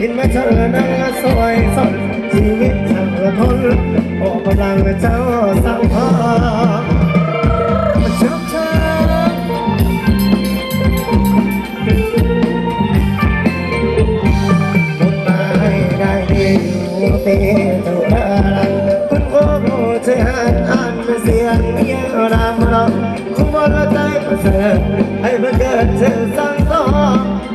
in my turn and I saw I saw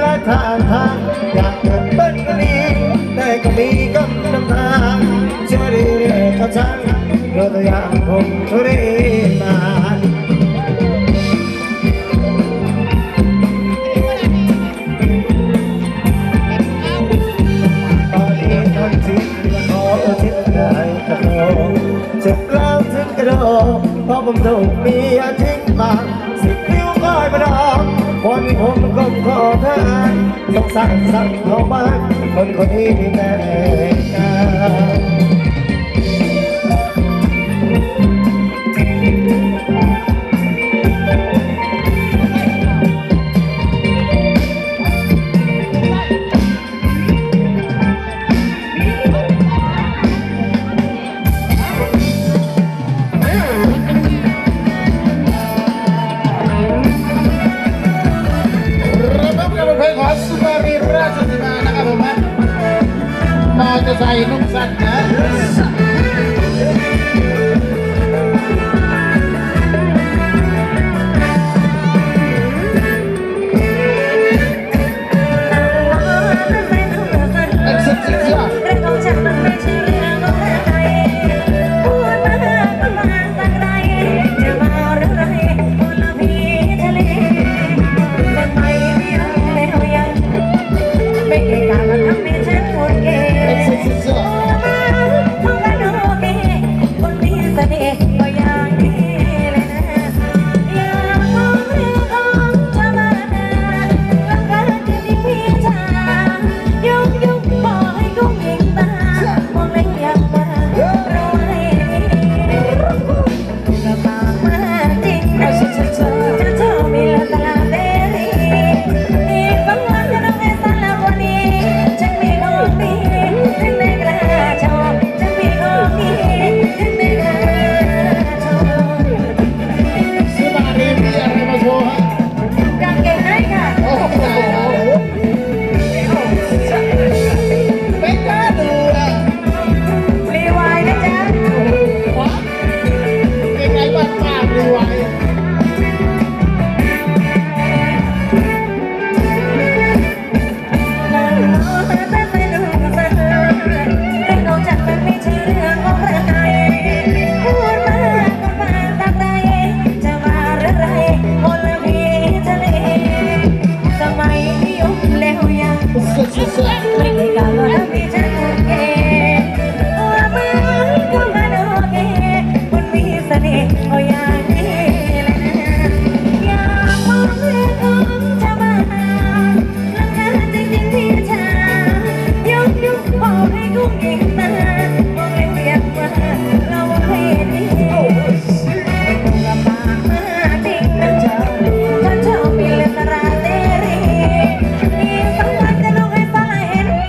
และทางทางอยากเกิดเป็นกลีแต่ก็มีกำลังทางเชื่อเรื่อยๆก็ช่างเราตัวอย่างผมเรียนมาจ็บแล้วถึงกระเพราะผมต้องมียทิ้งมาสิบนิ้วก้อยมาดองคนผม ขอทานต้องสั่งสั่งเอาบ้านคนคนนี้ที่แน่ใจ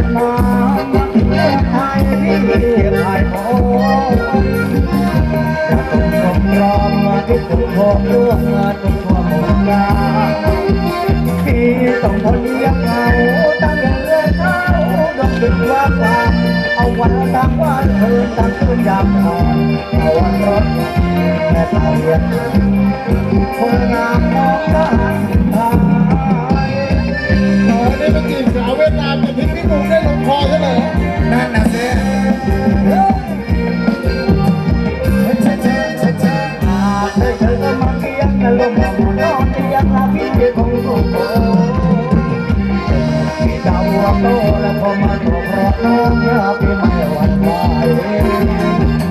ดังเรียนมาเมืองไทยที่ไทยโอ้จะต้องสมรอมที่ถูกโทษเรื่องทุกทั่วหมู่กาที่ต้องทนเลี้ยงเขาตั้งแต่เรื่องเช้าดอกดึกว่าว่าเอาวันตั้งวันคืนตั้งคืนยามนอนเอาวันรถแม่ตาเรียน ถูกรอน้อาพี่ไม่หวั่นไหว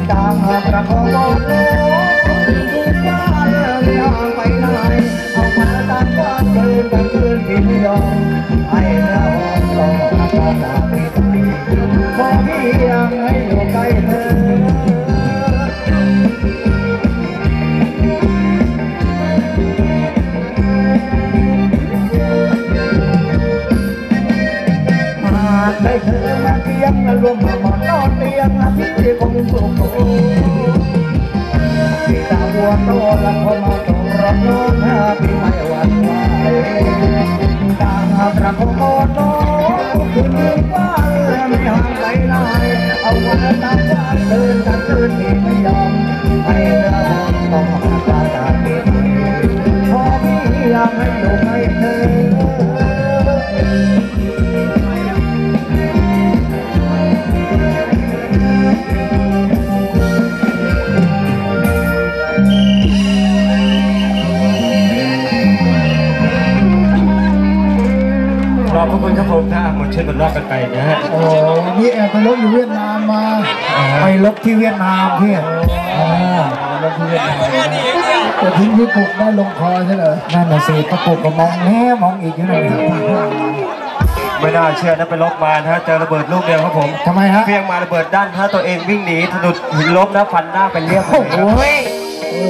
ตามหาประคองโลกที่ฟ้าเรื่องไปไหนเอามาตามบ้านคืนกันคืนพี่ไม่ยอมให้เราต้องอาการหนักพี่ขอพี่ยั តែធ្វើមកគៀងលោកមកដល់ទៀងអាពីកុំសុខពីតាវតលកុំមករត់នោះថាពីមិនវត្តតាប្រកបតគឺមានបានមានហើយឡៃ มถ้าหมดเชิญบนรอบกันไปนะฮะโอ้นี่แอบไปลบอยู่เวียดนามมา ไปลบที่เวียดนามพี่อ่าลบที่เวียดนามแต่ทิ้งพี่ปุกได้ลงคอใช่เหรอนั่นน่ะสิประกบกับมองแน่มองอีกอยู่นั่นเองไม่น่าเชื่อนะไปลบมานะฮะเจอระเบิดลูกเดียวครับผมทำไมฮะเพียงมาระเบิดด้านถ้าตัวเองวิ่งหนีสะดุดหินล้มนะฟันหน้าเป็นเรียบเลยโอ้ครับยโอ้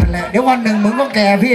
นั่นแหละเดี๋ยววันหนึ่งมึงก็แก่พี่